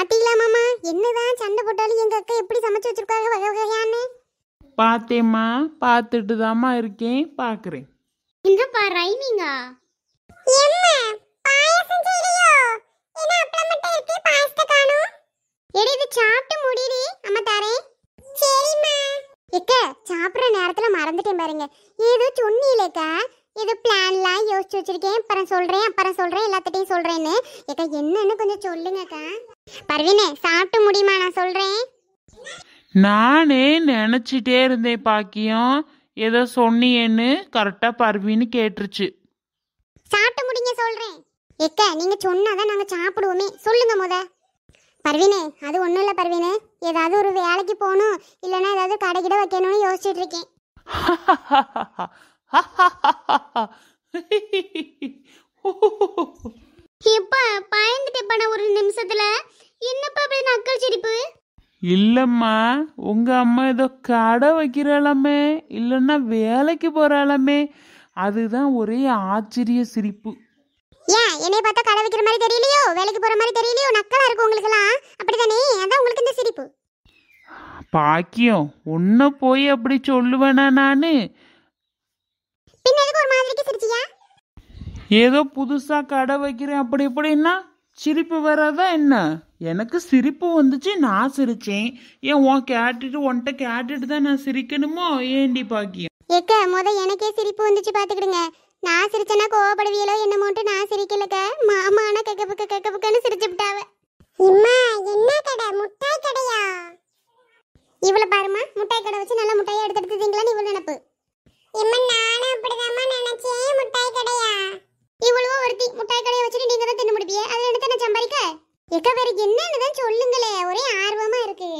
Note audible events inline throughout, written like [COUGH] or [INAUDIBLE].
பாத்தீங்களா மாமா? என்னதான் சண்டை போட்டாலும் எங்க அக்கா எப்படி சமைச்சு வச்சிருக்காங்க வகை வகையான்னு? பார்த்தேம்மா பார்த்துட்டு தாம்மா இருக்கேன் பார்க்குறேன் இந்தப்பா ரைமிங்கா. எம்மா பாயாசம் செய்யலையோ என்ன அப்பளம் மட்டும் இருக்கு பாயாசத்தை காணோம். எடி இது சாப்பிட்டு முடிடி அம்மா தரேன். சரிம்மா. எக்க சாப்பிட்ற நேரத்துல மறந்துட்டேன் பாருங்க. ஏதோ சொன்னீங்களேக்கா ஏதோ பிளான்லாம் யோசிச்சு வச்சிருக்கேன். அப்புறம் சொல்றேன் அப்புறம் சொல்றேன் எல்லாத்திட்டையும் சொல்றேன்னு. ஏக்கா என்னன்னு கொஞ்சம் சொல்லுங்கக்கா பர்வீனே சாப்பிட்டு முடியுமா? நான் சொல்றேன். நானே நினச்சிட்டே இருந்தேன் பாக்கியம். ஏதோ சொன்னியேன்னு கரெக்டாக பர்வின்னு கேட்டுருச்சு. சாப்பிட்டு முடிங்க சொல்றேன். எக்க நீங்க சொன்னாதான் நாங்க சாப்பிடுவோமே. சொல்லுங்க முத. பர்வீனே அது ஒண்ணும் இல்ல பர்வீனே. ஏதாவது ஒரு வேலைக்கு போகணும் இல்லைன்னா ஏதாவது கடை கிட வைக்கணும்னு யோசிச்சுட்டு இருக்கேன். [LAUGHS] இப்ப பயந்துட்டேப்பா ஒரு நிமிஷத்துல என்னப்பா அப்படி நக்கல் சிரிப்பு இல்லைம்மா உங்கள் அம்மா ஏதோ கடை வைக்கிறாளாமே இல்லைன்னா வேலைக்கு போகிறாளாமே அதுதான் ஒரே ஆச்சரிய சிரிப்பு. ஏன் என்னைய பார்த்தா கடை வைக்கிற மாதிரி தெரியலையோ வேலைக்கு போற மாதிரி தெரியலையோ நக்கலா இருக்கு உங்களுக்குலாம் அப்படிதானே? அதான் உங்களுக்கு இந்த சிரிப்பு. பாக்கியம் உன்னை போய் அப்படி சொல்லுவேனா நான்? பின்ன எதுக்கு ஒரு மாதிரிக்கு சிரிச்சியா? ஏதோ புதுசாக கடை வைக்கிறேன் அப்படி இப்படின்னா? சிரிப்பு வராதா என்ன? எனக்கு சிரிப்பு வந்துச்சு நான் சிரிச்சேன். ஏன் உன் கேட்டுட்டு உன்கிட்ட கேட்டுட்டு தான் நான் சிரிக்கணுமோ? ஏண்டி பாக்கியம்? ஏக்க முத எனக்கே சிரிப்பு வந்துச்சு பாத்துக்கிடுங்க. நான் சிரிச்சேன்னா கோவப்படுவியலோ என்னமோட்டு நான் சிரிக்கலக்க. மாமான கக்க புக்க கக்க புக்கன்னு சிரிச்சு விட்டாவ. இம்மா என்ன கடை முட்டாய் கடையா இவள பாருமா முட்டாய் கடை வச்சு நல்ல முட்டாயை எடுத்து எடுத்து திங்களான்னு இவள் நினப்பு இம்மா நானும் அப்படிதாம்மா நினைச்சேன் முட்டாய் கடையா இவ்வளவோ ஒருத்தி முட்டாய் கடையை வச்சுட்டு நீங்க தான் தின்னு முடிப்பியே அதை எடுத்து நான் சம்பாதிக்க எக்க வேற என்னன்னு தான் சொல்லுங்களே ஒரே ஆர்வமா இருக்கு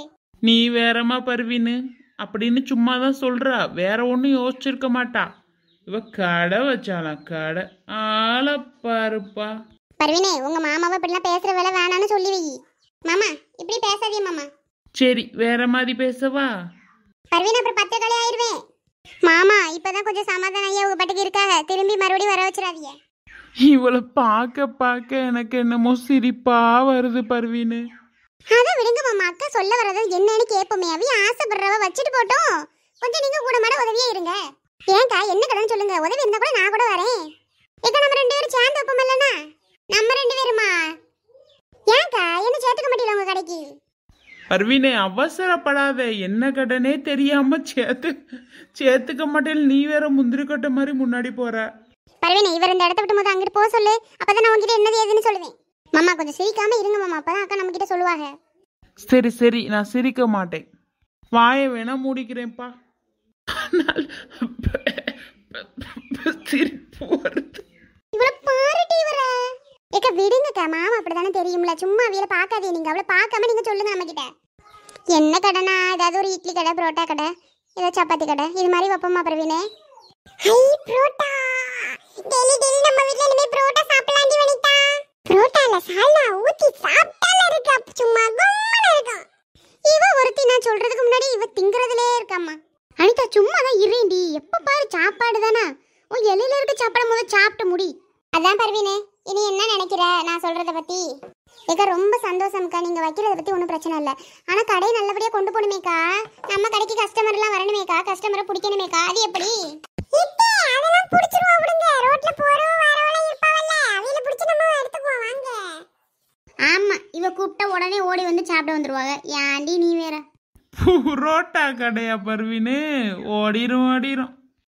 நீ வேறம்மா பருவின்னு அப்படின்னு சும்மா தான் சொல்றா. வேற ஒன்றும் யோசிச்சிருக்க மாட்டா. இவ கடை வச்சாலாம் கடை. ஆளை பாருப்பா. பர்வீனே உங்க மாமாவை இப்படிலாம் பேசுற வேலை வேணான்னு சொல்லி வை மாமா இப்படி பேசாதீங்க மாமா. சரி வேற மாதிரி பேசவா? பர்வீன் அப்புறம் பத்து கலை ஆயிருவேன் மாமா இப்பதான் கொஞ்சம் சமாதானம் ஐயா உங்க பாட்டுக்கு இருக்காங்க திரும்பி மறுபடியும் வர வச்சிடாதீங்க. இவளை பார்க்க பார்க்க எனக்கு என்னமோ சிரிப்பா வருது பர்வீனு. அதை விடுங்க மாமா அக்கா சொல்ல வர்றது என்னன்னு கேட்போமே. அவைய ஆசைப்படுறவ வச்சுட்டு போட்டோம். கொஞ்சம் நீங்க கூட மாட உதவியே இருங்க. ஏன்க்கா என்ன கடன் சொல்லுங்க. உதவி இருந்தா கூட நான் கூட வரேன். ஏக்கா நம்ம ரெண்டு பேரும் சேர்ந்து வைப்போம் இல்லைன்னா? நம்ம ரெண்டு பேருமா? ஏன்க்கா என்ன சேர்த்துக்க மாட்டீங்களா உங்க கடைக்கு? பர்வீனே அவசரப்படாத. என்ன கடனே தெரியாம சேர்த்து சேர்த்துக்க மாட்டேன் நீ வேற முந்திரி கொட்டை மாதிரி முன்னாடி போற. பரவீனே இவர் இந்த இடத்த விட்டு போது அங்கிட்டு போக சொல்லு. அப்பதான் நான் உங்ககிட்ட என்னது ஏதுன்னு சொல்லுவேன். மாமா கொஞ்சம் சிரிக்காம இருங்க மாமா. அப்பதான் அக்கா நம்ம கிட்ட சொல்லுவாங்க. சரி சரி. நான் சிரிக்க மாட்டேன். வாயை வேணா மூடிக்கிறேன்ப்பா. ஆனால் சிரிப்பு வருது. இவள பாருட்டி இவர ஏக்க விடுங்கக்கா. மாமா அப்படிதானே தெரியும்ல. சும்மா அவியல பார்க்காதே நீங்க. அவளை பார்க்காம நீங்க சொல்லுங்க நம்ம கிட்ட என்ன கடைனா? ஏதாவது ஒரு இட்லி கடை புரோட்டா கடை ஏதாவது சப்பாத்தி கடை. இது மாதிரி வைப்போமா பிரவீனே? ஹை புரோட்டா. டெய்லி டெய்லி நம்ம வீட்ல இனிமே புரோட்டா சாப்பிடலாம்டி வனிதா. புரோட்டால சால்னா ஊத்தி சாப்பிட்டால இருக்கா. சும்மா கும்மன இருக்கும் இவ ஒருத்தி நான் சொல்றதுக்கு முன்னாடி இவ திங்கறதுலே இருக்காம்மா. அனிதா சும்மா தான் இருண்டி எப்ப பாரு சாப்பாடு தானா. உன் எலையில இருக்க சாப்பாடு முதல்ல சாப்பிட்டு முடி. அதான் பர்வீனே இனி என்ன நினைக்கிற நான் சொல்றத பத்தி? ஏக்கா ரொம்ப சந்தோஷம்க்கா. நீங்க வைக்கிறத பத்தி ஒன்றும் பிரச்சனை இல்லை. ஆனா கடையை நல்லபடியா கொண்டு போகணுமேக்கா. நம்ம கடைக்கு கஸ்டமர் எல்லாம் வரணுமேக்கா. கஸ்டமரை பிடிக்கணுமேக்கா. அது எப்படி அதெல்லாம் பிடிச்சிருவோம் விடுங்க ரோட்ல போறோம் வரவெல்லாம் இருப்பாவல்ல அவையில பிடிச்சி நம்ம எடுத்துக்குவோம் வாங்க ஆமா இவ கூப்பிட்ட உடனே ஓடி வந்து சாப்பிட வந்துருவாங்க ஏன்டி நீ வேற புரோட்டா கடையா பர்வீனு. ஓடிரும் ஓடிரும்.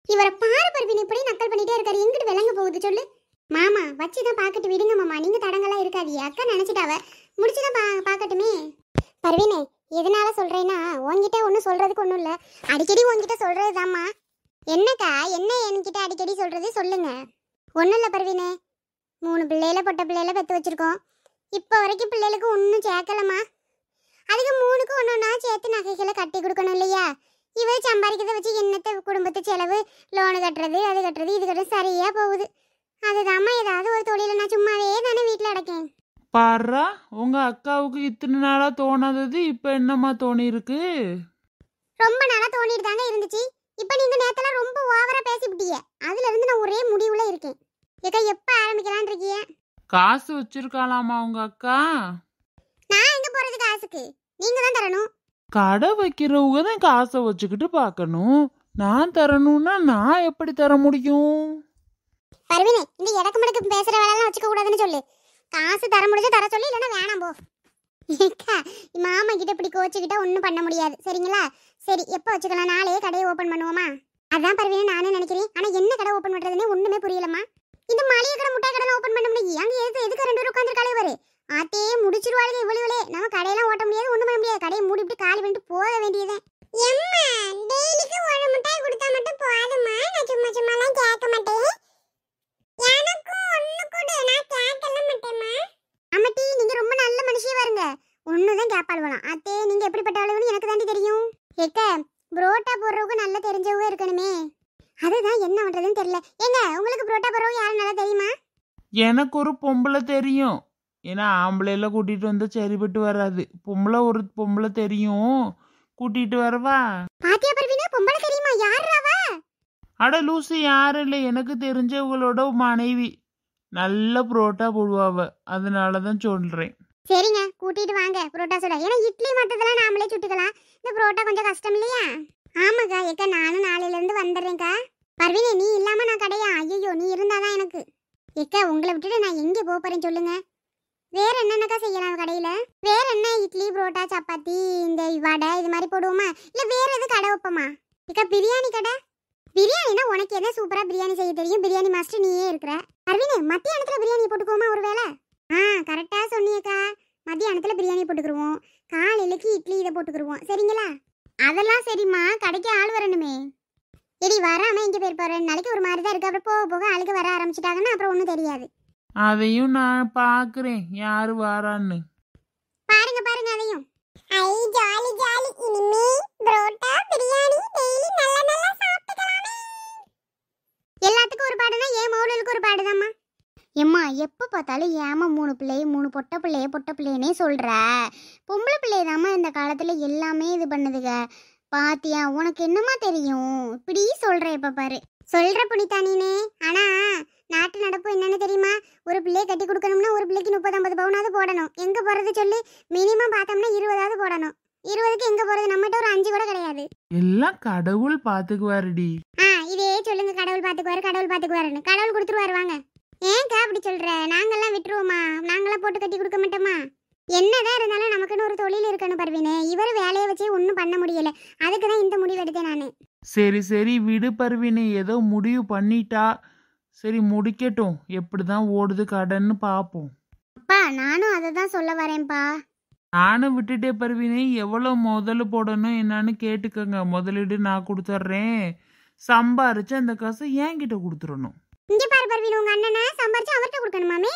இவரை பாரு பருப்பின் இப்படி நக்கல் பண்ணிட்டே இருக்காரு. எங்கிட்டு விளங்க போகுது சொல்லு. மாமா வச்சுதான் பாக்கட்டு விடுங்க மாமா. நீங்க தடங்கெல்லாம் இருக்காதீங்க. அக்கா நினைச்சிட்டாவ முடிச்சுதான் பா பாக்கட்டுமே பர்வீனே எதனால சொல்றேன்னா உன்கிட்ட ஒன்றும் சொல்றதுக்கு ஒன்றும் இல்லை. அடிக்கடி உன்கிட்ட சொல்றதுதாம்மா. என்னக்கா என்ன என்கிட்ட அடிக்கடி சொல்றது? சொல்லுங்க. ஒன்றும் இல்லை பர்வீனே. மூணு பிள்ளையில பொட்ட பிள்ளையில பெற்று வச்சிருக்கோம். இப்போ வரைக்கும் பிள்ளைகளுக்கு ஒன்றும் சேர்க்கலம்மா. அதுக்கு மூணுக்கு ஒன்று ஒன்றா சேர்த்து நகைகளை கட்டி கொடுக்கணும் இல்லையா? இவ சம்பாதிக்கிறத வச்சு என்னத்தை குடும்பத்து செலவு? லோனு கட்டுறது அது கட்டுறது இது கட்டுறது சரியா போகுது. அதுதாம்மா ஏதாவது ஒரு தொழில நான் சும்மாவே தானே வீட்டில் அடக்கேன். பாருடா உங்க அக்காவுக்கு இத்தனை நாளா தோணாதது இப்ப என்னம்மா தோணி இருக்கு ரொம்ப நாளா தோணிட்டு தாங்க இருந்துச்சு. இப்போ நீங்க நேத்துல ரொம்ப ஓவரா பேசிவிட்டீங்க. அதுல இருந்து நான் ஒரே முடிவுல இருக்கேன். ஏக்கா எப்ப ஆரம்பிக்கலாம்னு இருக்கீங்க காசு வச்சிருக்காளாமா உங்க அக்கா? நான் போறேன் காசுக்கு நீங்க தான் தரணும். கடை வைக்கிறவங்க தான் காசை வச்சுக்கிட்டு பார்க்கணும். நான் தரணும்னா நான் எப்படி தர முடியும்? பர்வீனே இந்த இடக்கு மடக்கு பேசுற வேலையெல்லாம் வச்சுக்க கூடாதுன்னு சொல்லு. காசு தர முடிஞ்சா தர சொல்லு இல்லைன்னா வேணாம் போ. மாமா கிட்ட இப்படி கோச்சுக்கிட்டா ஒன்றும் பண்ண முடியாது. சரிங்களா? சரி எப்போ வச்சுக்கலாம்? நாளே கடையை ஓப்பன் பண்ணுவோமா? அதான் பர்வீனே நானும் நினைக்கிறேன். ஆனா என்ன கடை ஓப்பன் பண்றதுன்னே ஒண்ணுமே புரியலம்மா. இந்த மளிகை கடை முட்டை கடை ஓப்பன் பண்ண முடியும் அங்க எதுக்கு எதுக்கு ரெண்டு பேரும் உட்காந்துருக்காளே பாரு. ஆத்தே முடிச்சிருவாளுங்க இவ்வளவு நம்ம கடையெல்லாம் ஓட்ட முடியாது ஒண்ணும் பண்ண முடியாது. கடையை மூடி இப்படி காலி பண்ணிட்டு போக வேண்டியதே. எம்மா டெய்லிக்கு ஒரு முட்டாய் கொடுத்தா மட்டும் போதுமா? நான் சும்மா சும்மாலாம் கேட்க மாட்டேன். எனக்கும் ஒண்ணு கொடு நான் கேட்கல மாட்டேம்மா. அம்மட்டி நீங்க ரொம்ப நல்ல மனுஷியா வருங்க ஒண்ணுதான் கேப்பாளுவலாம் அத்தே நீங்க எப்படிப்பட்ட ஆளுன்னு எனக்கு தாண்டி தெரியும். ஏக்க புரோட்டா போடுறவங்க நல்லா தெரிஞ்சவங்க இருக்கணுமே. அதுதான் என்ன பண்றதுன்னு தெரியல. ஏங்க உங்களுக்கு புரோட்டா போடுறவங்க யாரும் நல்லா தெரியுமா? எனக்கு ஒரு பொம்பளை தெரியும். ஏன்னா ஆம்பளைல கூட்டிட்டு வந்தா சரிப்பட்டு வராது. பொம்பளை ஒரு பொம்பளை தெரியும். கூட்டிட்டு வரவா? பாத்தியா பர்வீனா பொம்பளை தெரியுமா? யார் அவ? அட லூசு யாரும் இல்லை? எனக்கு தெரிஞ்சவங்களோட மனைவி. நல்ல புரோட்டா போடுவாவ அதனால தான் சொல்றேன். சரிங்க கூட்டிட்டு வாங்க. புரோட்டா சுட. ஏன்னா இட்லி மத்ததெல்லாம் நாமளே சுட்டுக்கலாம். இந்த புரோட்டா கொஞ்சம் கஷ்டம் இல்லையா? ஆமாக்கா ஏக்கா நானும் நாளையில இருந்து வந்துடுறேன்க்கா. பர்வீனே நீ இல்லாம நான் கடையா? ஐயோ நீ இருந்தாதான் எனக்கு. ஏக்கா உங்களை விட்டுட்டு நான் எங்க போக போறேன் சொல்லுங்க. வேற என்னென்னக்கா செய்யலாம் கடையில? வேற என்ன இட்லி புரோட்டா சப்பாத்தி இந்த வடை இது மாதிரி போடுவோமா? இல்ல வேற எது கடை வைப்போமா? இக்கா பிரியாணி கடை? பிரியாணினா உனக்கு எதை சூப்பரா பிரியாணி செய்ய தெரியும்? பிரியாணி மாஸ்டர் நீயே இருக்கிற. அரவிந்த் மத்தியானத்துல பிரியாணி போட்டுக்கோமா ஒரு வேளை? ஆ கரெக்டா சொன்னியக்கா. மத்தியானத்துல பிரியாணி போட்டுக்கிருவோம். காலையிலக்கு இட்லி இதை போட்டுக்கிருவோம். சரிங்களா? அதெல்லாம் சரிம்மா. கடைக்கு ஆள் வரணுமே. எடி வராம இங்க போயிருப்பா ரெண்டு நாளைக்கு ஒரு மாதிரி தான் இருக்கு. அப்புறம் போக போக ஆளுக்கு வர ஆரம்பிச்சிட்டாங்கன்னா அப்புறம் ஒன்றும் தெரியாது. அதையும் நான் பார்க்குறேன். யாரு வாரான்னு? பாருங்க பாருங்க அதையும். ஐ ஜாலி ஜாலி. இனிமே புரோட்டா பிரியாணி டெய்லி நல்ல சாப்பிட்டுக்கலாமே. எல்லாத்துக்கும் ஒரு பாடுனா ஏன் மௌலுக்கு ஒரு பாடுதாம்மா. எம்மா எப்போ பார்த்தாலும் ஏமா மூணு பிள்ளை மூணு பொட்டை பிள்ளைய பொட்டை பிள்ளையனே சொல்கிற பொம்பளை பிள்ளையதாம்மா இந்த காலத்தில் எல்லாமே இது பண்ணுதுக. பாத்தியா உனக்கு என்னம்மா தெரியும்? இப்படி சொல்கிற இப்போ பாரு. சொல்கிற புனிதா நீனே. ஆனால் நாட்டு நடப்பு என்னன்னு தெரியுமா? ஒரு பிள்ளையை கட்டி கொடுக்கணும்னா ஒரு பிள்ளைக்கு முப்பது ஐம்பது பவுனாவது போடணும். எங்கே போகிறது சொல்லி? மினிமம் பார்த்தோம்னா இருபதாவது போடணும். இருபதுக்கு எங்கே போகிறது நம்மகிட்ட ஒரு அஞ்சு கூட கிடையாது. எல்லாம் கடவுள் பார்த்துக்குவாருடி ஆ இதே சொல்லுங்க. கடவுள் பாத்துக்குவாரு கடவுள் பாத்துக்குவாருன்னு. கடவுள் கொடுத்துருவாரு வாங்க. ஏன்க்கா அப்படி சொல்ற? நாங்கெல்லாம் விட்டுருவோமா? நாங்கெல்லாம் போட்டு கட்டி கொடுக்க மாட்டோமா? என்னதான் இருந்தாலும் நமக்குன்னு ஒரு தொழில் இருக்கணும் பர்வீனு. இவர் வேலையை வச்சே ஒன்றும் பண்ண முடியல. அதுக்கு தான் இந்த முடிவு எடுத்தேன் நான். சரி சரி. விடு பருவினி. ஏதோ முடிவு பண்ணிட்டா சரி முடிக்கட்டும். எப்படிதான் ஓடுது கடைன்னு பார்ப்போம் அப்பா நானும் அதை தான் சொல்ல வரேன்ப்பா. நானும் விட்டுட்டே பருவினி எவ்வளோ முதல்ல போடணும் என்னன்னு கேட்டுக்கோங்க. முதலீடு நான் கொடுத்துட்றேன். சம்பாரிச்சு அந்த காசை என்கிட்ட கொடுத்துடணும். இங்க பாரு பர்வீன் உங்க அண்ணனை சம்பாரிச்சு அவர்கிட்ட கொடுக்கணுமாமே?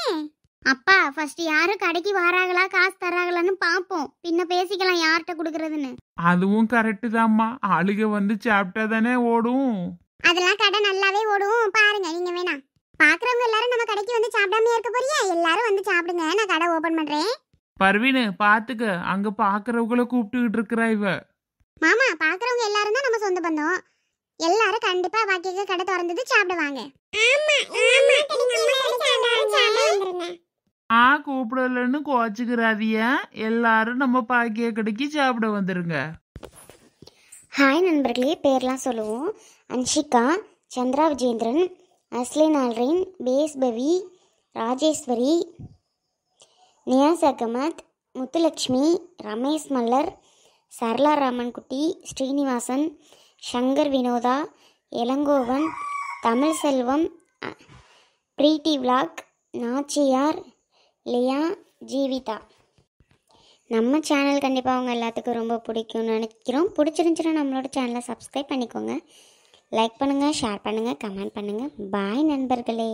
அப்பா ஃபர்ஸ்ட் யாரு கடைக்கு வராங்களா காசு தராங்களான்னு பாப்போம். பின்ன பேசிக்கலாம் யார்கிட்ட கொடுக்கறதுன்னு. அதுவும் கரெக்டு தாம்மா. ஆளுக வந்து சாப்பிட்டா தானே ஓடும். அதெல்லாம் கடை நல்லாவே ஓடும். பாருங்க நீங்க வேணா. பாக்குறவங்க எல்லாரும் நம்ம கடைக்கு வந்து சாப்பிடாம இருக்க போறியா எல்லாரும் வந்து சாப்பிடுங்க. நான் கடை ஓபன் பண்றேன். பர்வீனு பார்த்துக்க அங்க பாக்குறவங்கள கூப்பிட்டுக்கிட்டு இருக்கிறா இவ. மாமா பாக்குறவங்க எல்லாரும் தான் நம்ம சொந்த பந்தம். எல்லாரும் கண்டிப்பா வாக்கிய கடை திறந்தது சாப்பிடுவாங்க ஆ கூப்பிடலன்னு கோச்சுக்கிறாதிய எல்லாரும் நம்ம பாக்கிய கடைக்கு சாப்பிட வந்துருங்க. ஹாய் நண்பர்களே பேர்லாம் சொல்லுவோம். அன்ஷிகா சந்திரா விஜேந்திரன் அஸ்லின் ஆல்ரின் பேஸ்பவி ராஜேஸ்வரி நியாஸ் அகமத் முத்துலட்சுமி ரமேஷ் மல்லர் சரளா ராமன்குட்டி ஸ்ரீனிவாசன் சங்கர் வினோதா இளங்கோவன் தமிழ் செல்வம் அ- விளாக் விலாக் நாச்சியார் லியா ஜீவிதா. நம்ம சேனல் கண்டிப்பாக அவங்க எல்லாத்துக்கும் ரொம்ப பிடிக்கும்னு நினைக்கிறோம். பிடிச்சிருந்துச்சுன்னா நம்மளோட சேனலை சப்ஸ்கிரைப் பண்ணிக்கோங்க. லைக் பண்ணுங்கள் ஷேர் பண்ணுங்கள் கமெண்ட் பண்ணுங்கள் பாய் நண்பர்களே.